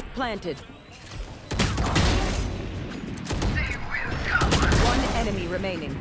planted. One enemy remaining.